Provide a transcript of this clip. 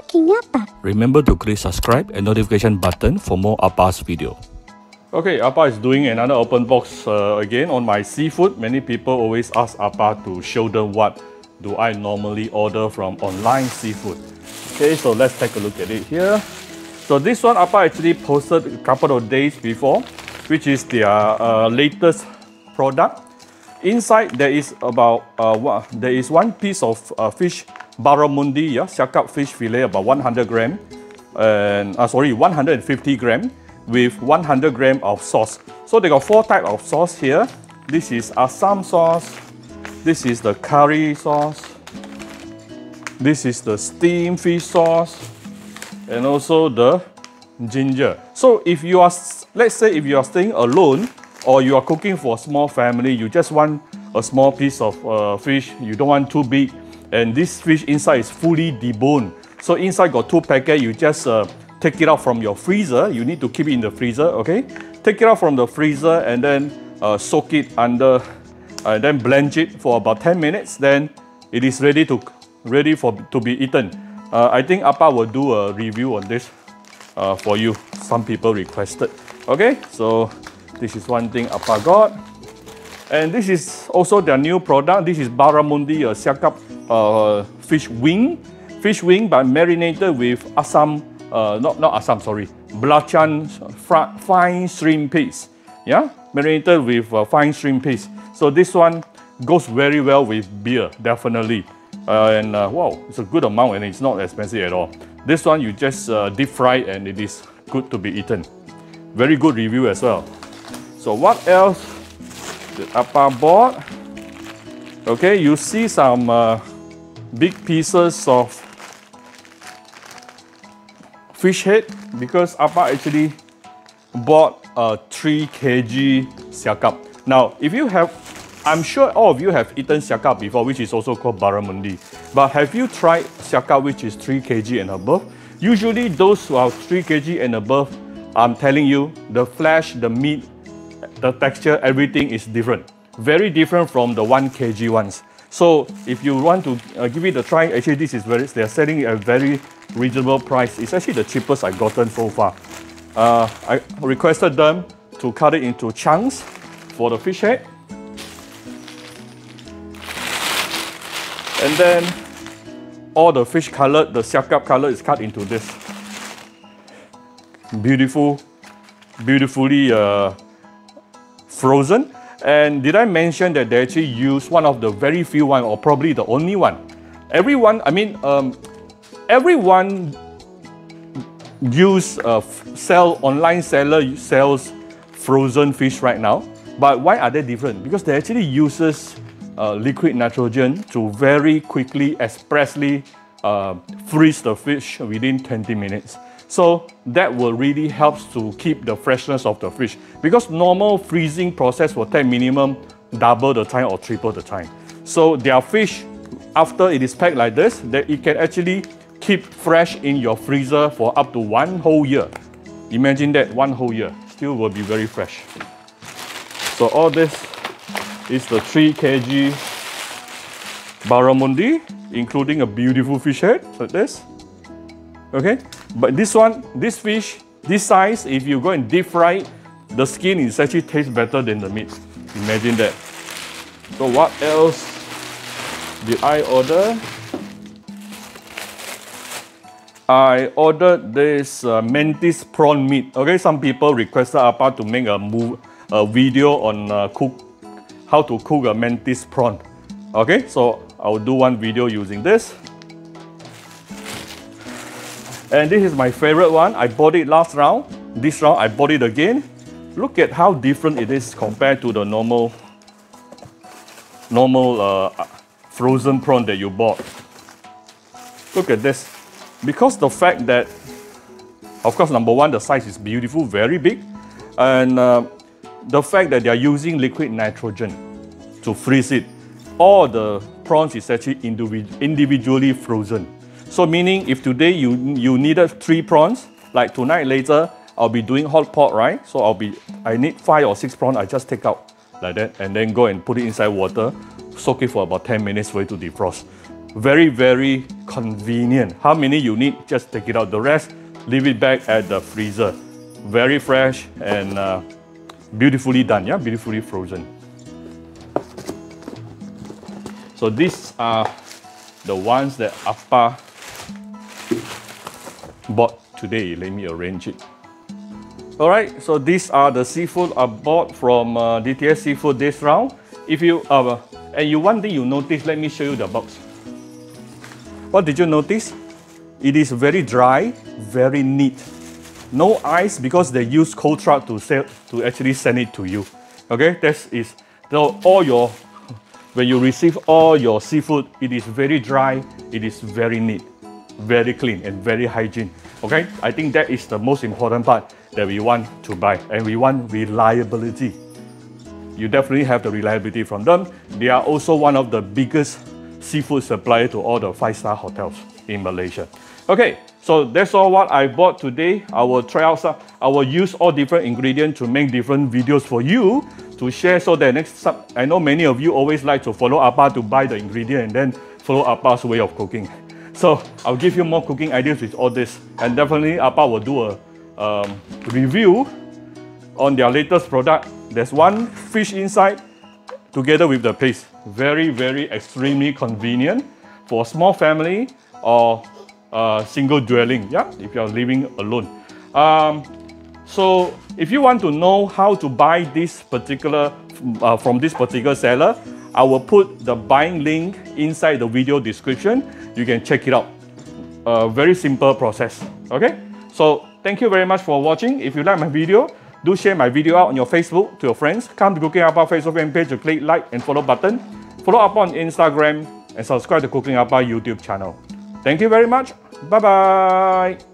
cooking apa? Remember to click subscribe and notification button for more Appa's video. Okay, Appa is doing another open box uh, again on my seafood. Many people always ask Appa to show them what do I normally order from online seafood. Okay, so let's take a look at it here. So this one Appa actually posted a couple of days before, which is their uh, latest product. Inside there is about uh, one, there is one piece of uh, fish barramundi, yeah, siakap fish fillet, about 100 gram, and uh, sorry, 150 gram with 100 gram of sauce. So they got four type of sauce here. This is Assam sauce. This is the curry sauce. This is the steamed fish sauce. And also the ginger. So if you are, let's say if you are staying alone or you are cooking for a small family, you just want a small piece of uh, fish, you don't want too big, and this fish inside is fully deboned. So inside got two packet, you just uh, take it out from your freezer. You need to keep it in the freezer, okay? Take it out from the freezer and then uh, soak it under, uh, then blanch it for about 10 minutes. Then it is ready to ready for to be eaten. Uh, I think Appa will do a review on this uh, for you. Some people requested. Okay, so this is one thing Appa got. And this is also their new product. This is Barramundi uh, Siakap uh, fish wing. Fish wing but marinated with asam, uh, not, not Assam, sorry, Belacan fine shrimp paste. Yeah, marinated with uh, fine shrimp paste. So this one goes very well with beer, definitely. Uh, and uh, wow, it's a good amount and it's not expensive at all. This one you just uh, deep fry and it is good to be eaten. Very good review as well. So what else did Appa bought? Okay, you see some uh, big pieces of fish head because Appa actually bought a 3 kg siakap. Now, if you have, I'm sure all of you have eaten siakap before, which is also called barramundi. But have you tried siakap which is 3 kg and above? Usually those who are 3 kg and above, I'm telling you, the flesh, the meat, the texture, everything is different. Very different from the 1 kg ones. So if you want to uh, give it a try, actually this is very, they're selling at a very reasonable price. It's actually the cheapest I've gotten so far. Uh, I requested them to cut it into chunks for the fish head. And then all the fish color, the siakap color is cut into this. Beautiful, beautifully uh, frozen. And did I mention that they actually use one of the very few one, or probably the only one? Everyone, I mean, um, everyone use uh, sell online seller sells frozen fish right now. But why are they different? Because they actually uses uh, liquid nitrogen to very quickly, expressly uh, freeze the fish within 20 minutes. So that will really helps to keep the freshness of the fish. Because normal freezing process will take minimum double the time or triple the time. So their fish, after it is packed like this, that it can actually keep fresh in your freezer for up to one whole year. Imagine that, one whole year, still will be very fresh. So all this is the 3 kg barramundi, including a beautiful fish head like this. Okay, but this one, this fish, this size, if you go and deep fry the skin is actually tastes better than the meat. Imagine that. So what else did I order? I ordered this uh, mantis prawn meat. Okay, some people requested Appa to make a move, a video on uh, cook, how to cook a mantis prawn. Okay, so I'll do one video using this. And this is my favorite one. I bought it last round. This round I bought it again. Look at how different it is compared to the normal, normal uh, frozen prawn that you bought. Look at this because the fact that, of course, number one, the size is beautiful, very big, and uh, the fact that they are using liquid nitrogen to freeze it, all the prawns is actually individually frozen. So meaning if today you, you needed three prawns, like tonight later, I'll be doing hot pot, right? So I'll be, I need five or six prawns, I just take out like that and then go and put it inside water, soak it for about 10 minutes for it to defrost. Very, very convenient. How many you need, just take it out. The rest, leave it back at the freezer. Very fresh and uh, beautifully done, yeah, beautifully frozen. So these are the ones that Appa bought today. Let me arrange it. All right, so these are the seafood I bought from uh, DTS Seafood this round. If you, uh, and you one thing you notice, let me show you the box. What did you notice? It is very dry, very neat. No ice because they use cold truck to sell, to actually send it to you. Okay, that is so all your when you receive all your seafood, it is very dry, it is very neat, very clean and very hygiene. Okay, I think that is the most important part that we want to buy and we want reliability. You definitely have the reliability from them. They are also one of the biggest seafood supplier to all the five-star hotels in Malaysia. Okay, so that's all what I bought today. I will try out some, I will use all different ingredients to make different videos for you to share so that next time, I know many of you always like to follow Appa to buy the ingredient and then follow Appa's way of cooking. So I'll give you more cooking ideas with all this. And definitely Appa will do a um, review on their latest product. There's one fish inside together with the paste. Very, very extremely convenient for a small family or a single dwelling, yeah, if you're living alone. Um, so if you want to know how to buy this particular, uh, from this particular seller, I will put the buying link inside the video description. You can check it out. A very simple process, okay? So thank you very much for watching. If you like my video, do share my video out on your Facebook to your friends. Come to Cooking Appa Facebook fan page to click like and follow button. Follow up on Instagram and subscribe to Cooking Appa YouTube channel. Thank you very much. Bye-bye.